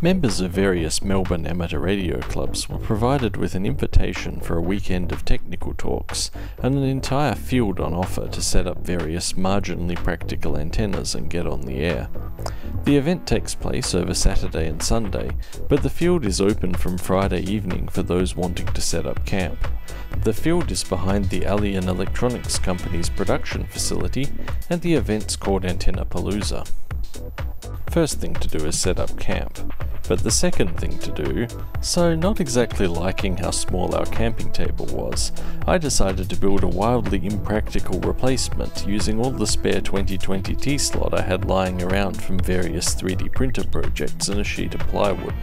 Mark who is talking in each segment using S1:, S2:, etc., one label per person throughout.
S1: Members of various Melbourne amateur radio clubs were provided with an invitation for a weekend of technical talks and an entire field on offer to set up various marginally practical antennas and get on the air. The event takes place over Saturday and Sunday, but the field is open from Friday evening for those wanting to set up camp. The field is behind the Alian Electronics Company's production facility, and the event's called Antennapalooza. First thing to do is set up camp. But the second thing to do, so not exactly liking how small our camping table was, I decided to build a wildly impractical replacement using all the spare 2020 T-slot I had lying around from various 3D printer projects and a sheet of plywood.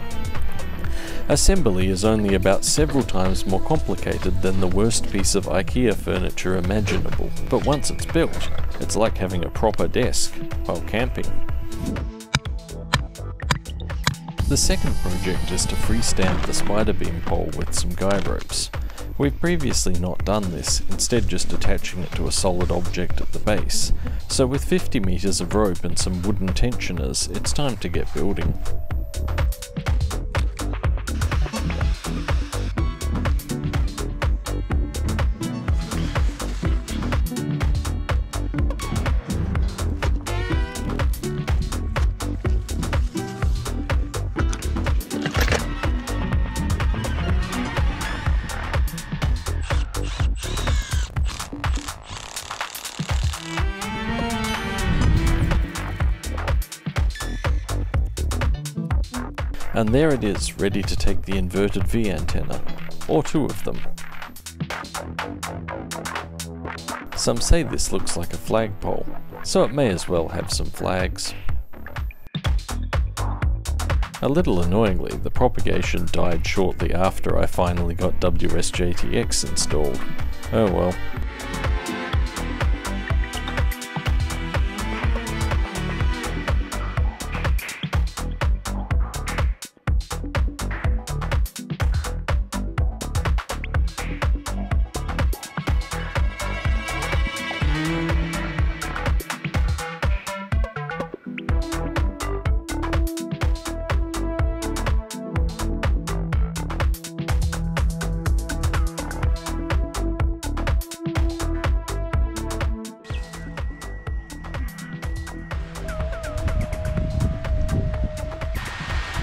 S1: Assembly is only about several times more complicated than the worst piece of IKEA furniture imaginable, but once it's built, it's like having a proper desk while camping. The second project is to freestand the Spiderbeam pole with some guy ropes. We've previously not done this, instead just attaching it to a solid object at the base, so with 50 metres of rope and some wooden tensioners, it's time to get building. And there it is, ready to take the inverted V antenna, or two of them. Some say this looks like a flagpole, so it may as well have some flags. A little annoyingly, the propagation died shortly after I finally got WSJT-X installed. Oh well.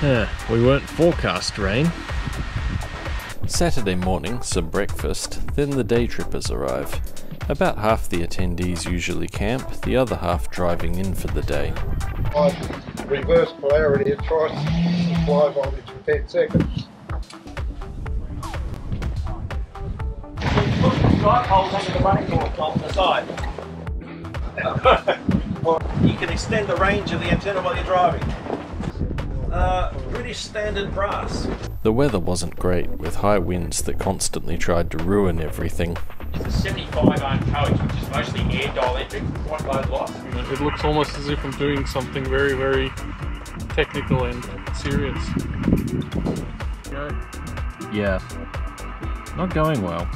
S2: Yeah, we weren't forecast rain.
S1: Saturday morning, some breakfast, then the day trippers arrive. About half the attendees usually camp, the other half driving in for the day.
S3: I reverse polarity at twice the fly voltage for 10 seconds.
S4: Strike holes under the running board on the side. you can extend the range of the antenna while you're driving. Uh, British standard brass.
S1: The weather wasn't great, with high winds that constantly tried to ruin everything.
S5: It's a 75 ohm coax, which is mostly air dielectric, quite low loss.
S2: It looks almost as if I'm doing something very, very technical and serious.
S1: Yeah. Not going well.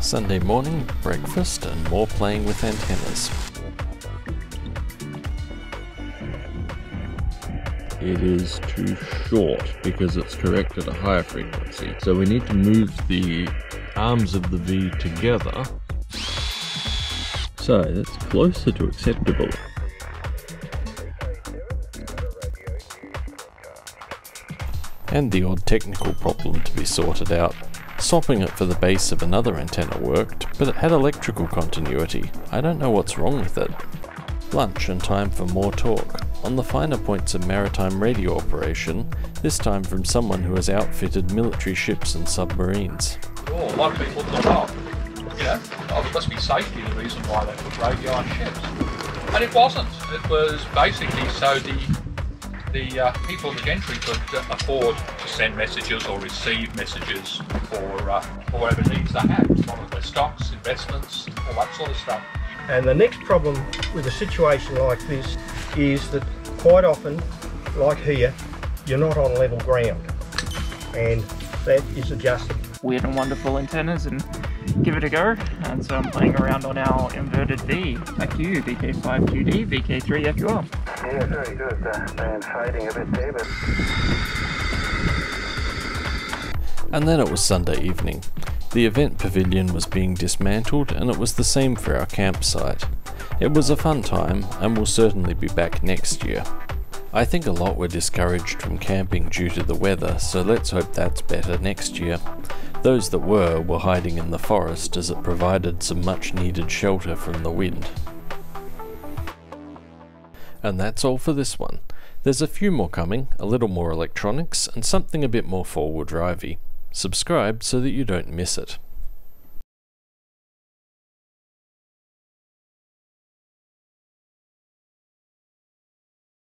S1: Sunday morning, breakfast, and more playing with antennas.
S6: It is too short because it's correct at a higher frequency. So we need to move the arms of the V together. So that's closer to acceptable.
S1: And the odd technical problem to be sorted out. Swapping it for the base of another antenna worked, but it had electrical continuity. I don't know what's wrong with it. Lunch and time for more talk on the finer points of maritime radio operation, this time from someone who has outfitted military ships and submarines.
S5: Oh, a lot of people thought, oh, you know, oh, it must be safety the reason why they put radio on ships. And it wasn't. It was basically so the the uh, people of the gentry could uh, afford to send messages or receive messages for, uh, for whatever needs they had, one of their stocks, investments, all that sort of stuff.
S3: And the next problem with a situation like this is that quite often, like here, you're not on level ground. And that is adjusted.
S7: Weird and wonderful antennas and give it a go. And so I'm playing around on our inverted V, AQ, VK5QD, VK3FUL.
S8: Yeah, very good. Uh, been fading a bit there, but
S1: And then it was Sunday evening. The event pavilion was being dismantled, and it was the same for our campsite. It was a fun time, and we'll certainly be back next year. I think a lot were discouraged from camping due to the weather, so let's hope that's better next year. Those that were were hiding in the forest as it provided some much needed shelter from the wind. And that's all for this one. There's a few more coming, a little more electronics, and something a bit more forward drivey. Subscribe so that you don't miss it.